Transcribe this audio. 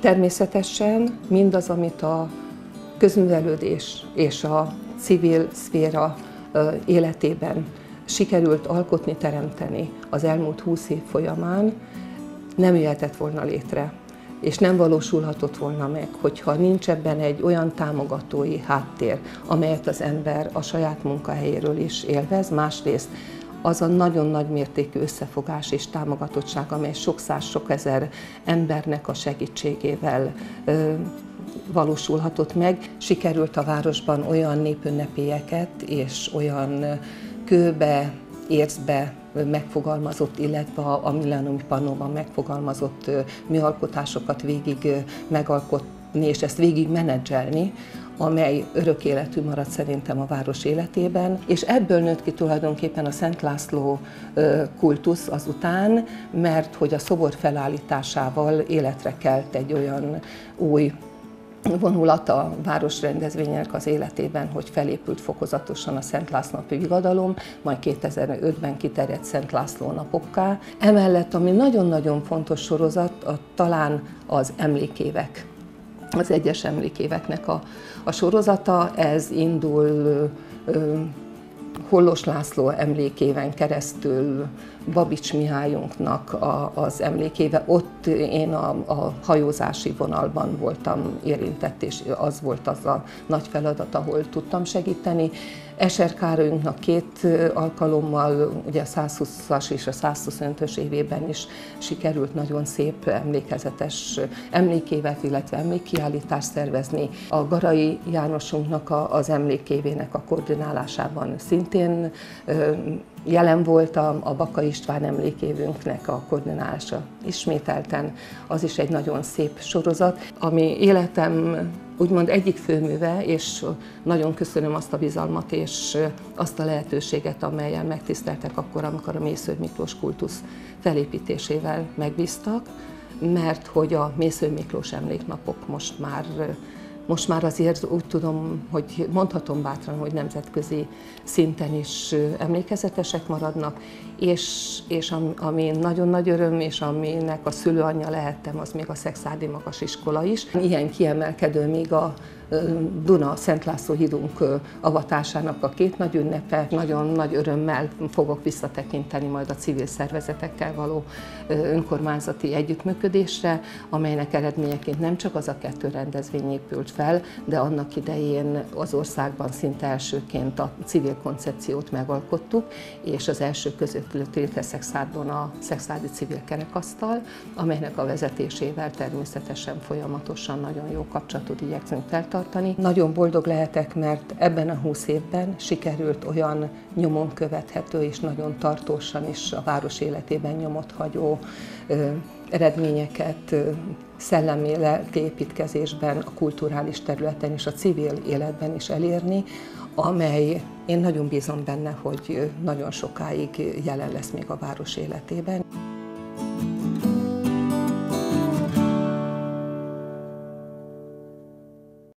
Természetesen mindaz, amit a közművelődés és a civil szféra életében sikerült alkotni, teremteni az elmúlt húsz év folyamán, nem jöhetett volna létre, és nem valósulhatott volna meg, hogyha nincs ebben egy olyan támogatói háttér, amelyet az ember a saját munkahelyéről is élvez, másrészt az a nagyon nagy mértékű összefogás és támogatottság, amely sok száz, sok ezer embernek a segítségével valósulhatott meg. Sikerült a városban olyan népünnepélyeket és olyan kőbe, érzbe megfogalmazott, illetve a Millennium Pannóban megfogalmazott műalkotásokat végig megalkotni, és ezt végig menedzselni, amely örök életű maradt szerintem a város életében, és ebből nőtt ki tulajdonképpen a Szent László kultusz azután, mert hogy a szobor felállításával életre kelt egy olyan új vonulat a városrendezvények az életében, hogy felépült fokozatosan a Szent László napi vigadalom, majd 2005-ben kiterjedt Szent László napokká. Emellett, ami nagyon-nagyon fontos sorozat, a, talán az emlékévek az egyes emlékéveknek a, a sorozata. Ez indul ö, Hollos László emlékéven keresztül Babics Mihályunknak a, az emlékéve. Ott én a, a hajózási vonalban voltam érintett, és az volt az a nagy feladat, ahol tudtam segíteni. Eser Károlyunknak két alkalommal, ugye a 120-as és a 125-ös évében is sikerült nagyon szép emlékezetes emlékévet, illetve emlékkiállítást szervezni. A Garai Jánosunknak a, az emlékévének a koordinálásában szintén jelen volt a, a Baka István emlékévünknek a koordinálása ismételten. Az is egy nagyon szép sorozat, ami életem úgymond egyik főműve, és nagyon köszönöm azt a bizalmat és azt a lehetőséget, amelyen megtiszteltek akkor, amikor a Mészőr Miklós kultusz felépítésével megbíztak, mert hogy a Mészőr Miklós emléknapok most már most már azért úgy tudom, hogy mondhatom bátran, hogy nemzetközi szinten is emlékezetesek maradnak, és, és ami nagyon nagy öröm, és aminek a szülőanyja lehettem, az még a Szexádi Magas Iskola is. Ilyen kiemelkedő még a Duna Szent László hídunk avatásának a két nagy ünnepe. Nagyon nagy örömmel fogok visszatekinteni majd a civil szervezetekkel való önkormányzati együttműködésre, amelynek eredményeként nem csak az a kettő rendezvény épült fel, de annak idején az országban szinte elsőként a civil koncepciót megalkottuk, és az első között létre Szexádon a Szexádi Civil Kerekasztal, amelynek a vezetésével természetesen folyamatosan nagyon jó kapcsolatot igyekszünk feltartani, tartani. Nagyon boldog lehetek, mert ebben a húsz évben sikerült olyan nyomon követhető és nagyon tartósan is a város életében nyomot hagyó eredményeket szellemi építkezésben, a kulturális területen és a civil életben is elérni, amely én nagyon bízom benne, hogy nagyon sokáig jelen lesz még a város életében.